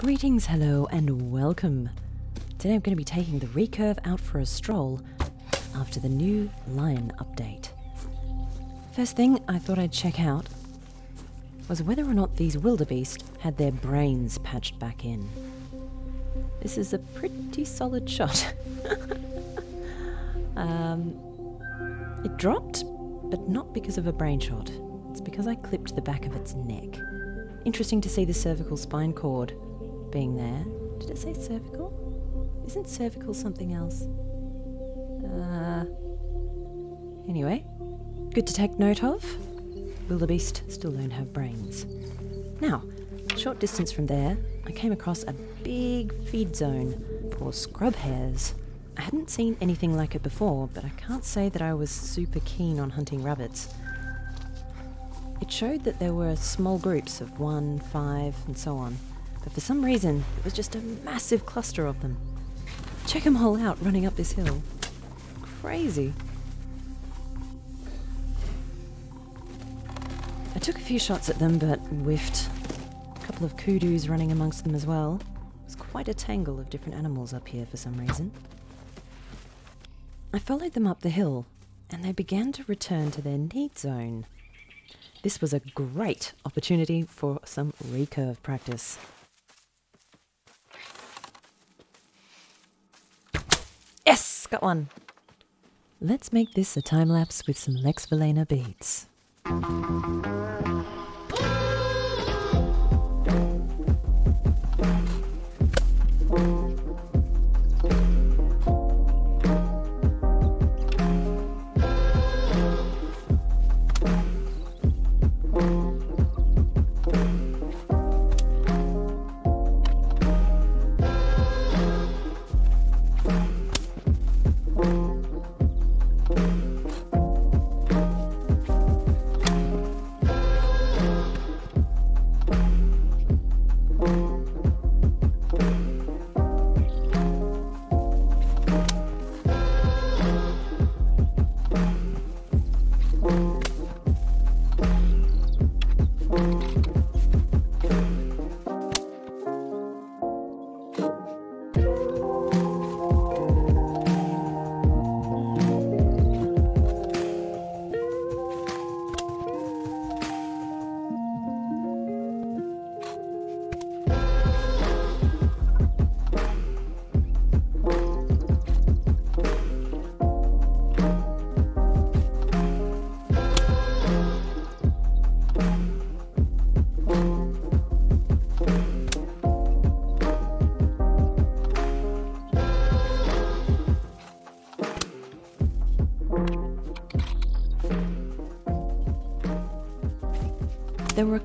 Greetings, hello, and welcome. Today I'm going to be taking the recurve out for a stroll after the new Lion update. First thing I thought I'd check out was whether or not these wildebeest had their brains patched back in. This is a pretty solid shot. um, it dropped, but not because of a brain shot. It's because I clipped the back of its neck. Interesting to see the cervical spine cord being there. Did it say cervical? Isn't cervical something else? Uh, anyway, good to take note of. Wildebeest still don't have brains. Now, short distance from there, I came across a big feed zone for scrub hares. I hadn't seen anything like it before, but I can't say that I was super keen on hunting rabbits. It showed that there were small groups of one, five, and so on, but for some reason it was just a massive cluster of them. Check them all out running up this hill. Crazy. I took a few shots at them but whiffed. A couple of kudus running amongst them as well. There's quite a tangle of different animals up here for some reason. I followed them up the hill and they began to return to their need zone. This was a great opportunity for some recurve practice. Yes, got one. Let's make this a time lapse with some Lex Villena beats.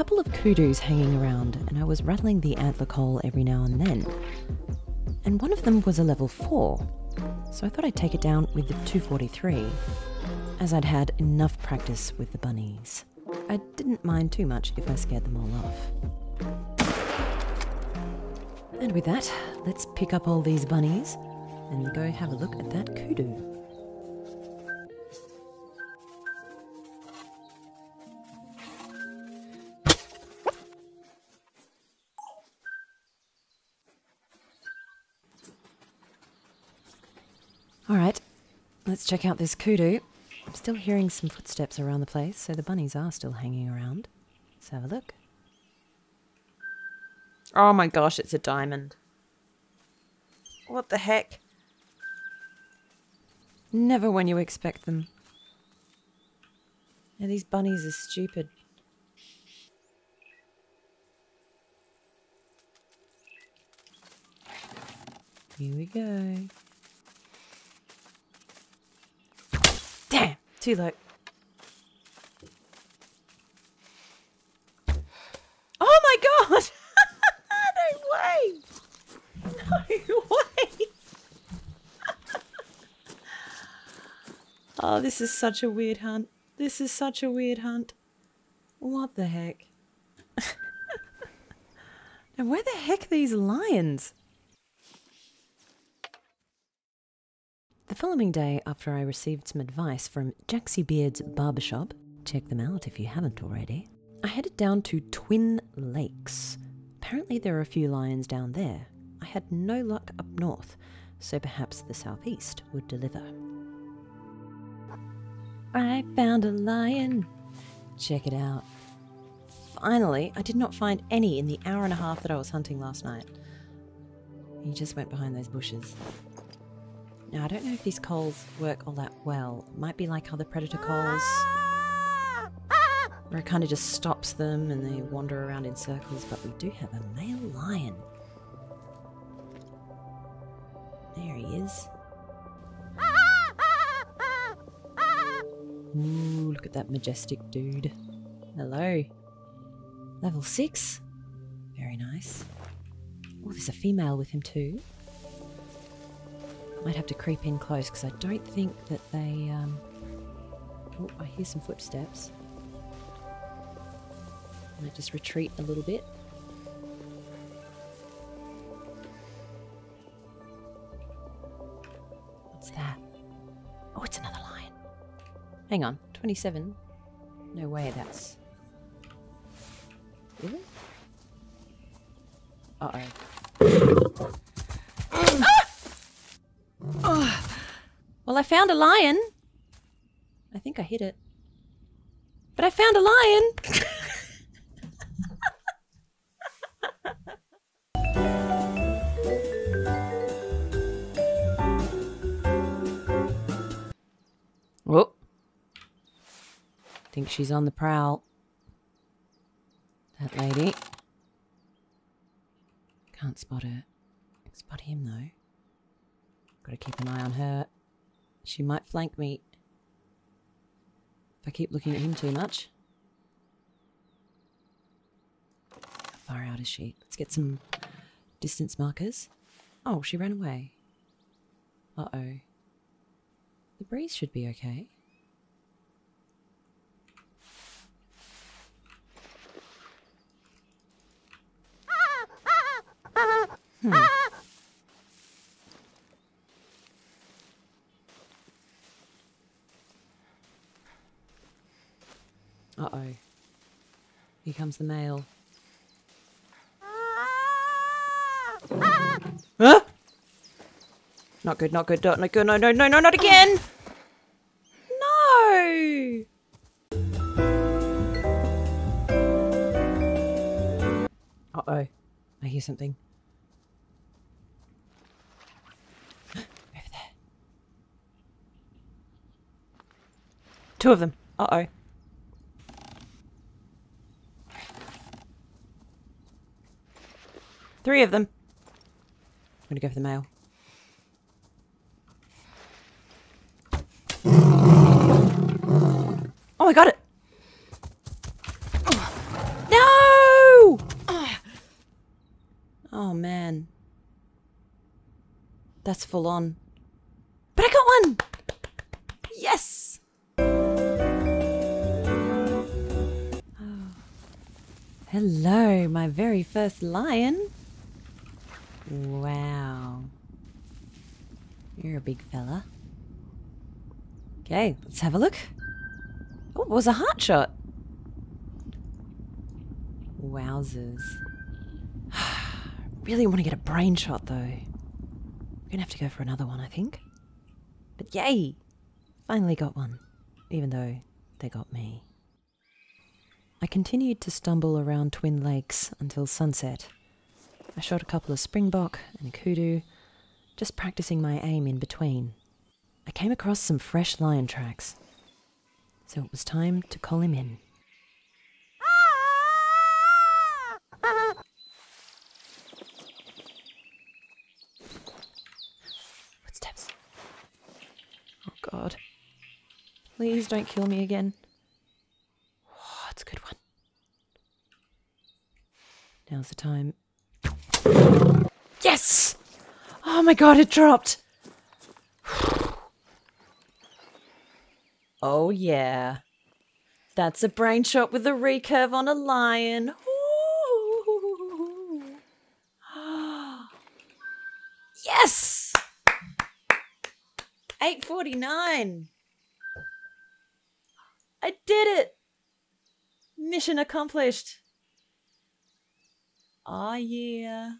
Couple of kudus hanging around, and I was rattling the antler call every now and then. And one of them was a level 4, so I thought I'd take it down with the 243, as I'd had enough practice with the bunnies. I didn't mind too much if I scared them all off. And with that, let's pick up all these bunnies and go have a look at that kudu. Alright, let's check out this kudu. I'm still hearing some footsteps around the place, so the bunnies are still hanging around. Let's have a look. Oh my gosh, it's a diamond. What the heck? Never when you expect them. Yeah, these bunnies are stupid. Here we go. Damn, too low. Oh my god! no way! No way! oh, this is such a weird hunt. This is such a weird hunt. What the heck? and where the heck are these lions? The following day, after I received some advice from JaxyBeard's barbershop, check them out if you haven't already, I headed down to Twin Lakes Apparently, there are a few lions down there. I had no luck up north, so perhaps the southeast would deliver. I found a lion. Check it out. Finally, I did not find any in the hour and a half that I was hunting last night. He just went behind those bushes. Now, I don't know if these calls work all that well. Might be like other predator calls, where it kind of just stops them and they wander around in circles, but we do have a male lion. There he is. Ooh, look at that majestic dude. Hello. Level 6. Very nice. Oh, there's a female with him too. Might have to creep in close because I don't think that they. Um... Oh, I hear some footsteps. Might just retreat a little bit. What's that? Oh, it's another lion. Hang on, 27? No way that's. Really? Uh oh. Well, I found a lion. I think I hit it. But I found a lion! oh. Think she's on the prowl. That lady. Can't spot her. Spot him though. Gotta keep an eye on her. She might flank me if I keep looking at him too much. How far out is she? Let's get some distance markers. Oh, she ran away. Uh oh. The breeze should be okay. Hmm. Uh oh. Here comes the male. Huh? Not good, not good, not good, no, no, no, no, not again! No! Uh oh. I hear something. Over there. Two of them. Uh oh. Three of them. I'm gonna go for the male. Oh, I got it! No! Oh man. That's full on. But I got one! Yes! Oh. Hello, my very first lion. Wow. You're a big fella. Okay, let's have a look. Oh, it was a heart shot. Wowzers. really want to get a brain shot though. Gonna have to go for another one, I think. But yay! Finally got one, even though they got me. I continued to stumble around Twin Lakes until sunset. I shot a couple of springbok and a kudu, just practicing my aim in between. I came across some fresh lion tracks, so it was time to call him in. Footsteps. Oh god. Please don't kill me again. Oh, it's a good one. Now's the time. Yes! Oh my god, it dropped! Oh yeah. That's a brain shot with a recurve on a lion. Yes! 849. I did it! Mission accomplished. Oh, yeah.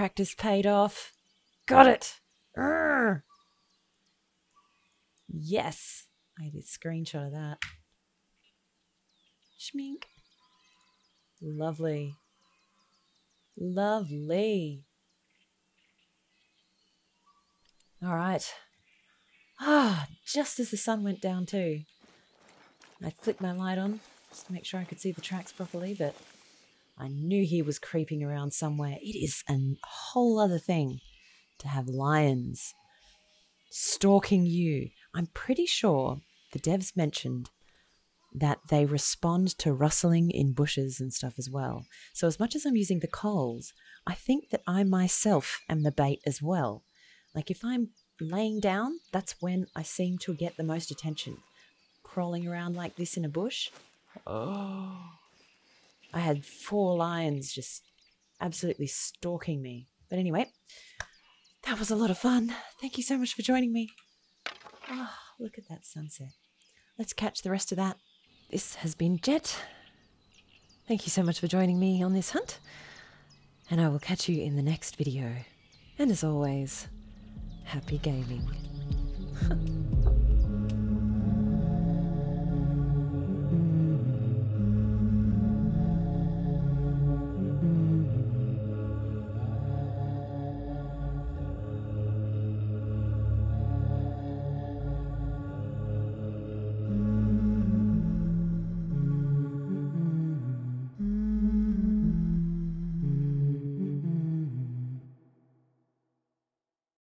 Practice paid off. Got it. Urgh. Yes. I did a screenshot of that. Schmink. Lovely. Lovely. All right. Ah, just as the sun went down too. I flicked my light on just to make sure I could see the tracks properly, but I knew he was creeping around somewhere. It is a whole other thing to have lions stalking you. I'm pretty sure the devs mentioned that they respond to rustling in bushes and stuff as well. So, as much as I'm using the coals, I think that I myself am the bait as well. Like, if I'm laying down, that's when I seem to get the most attention. Crawling around like this in a bush. Oh. I had four lions just absolutely stalking me. But anyway, that was a lot of fun. Thank you so much for joining me. Oh, look at that sunset. Let's catch the rest of that. This has been Jet. Thank you so much for joining me on this hunt. And I will catch you in the next video. And as always, happy gaming.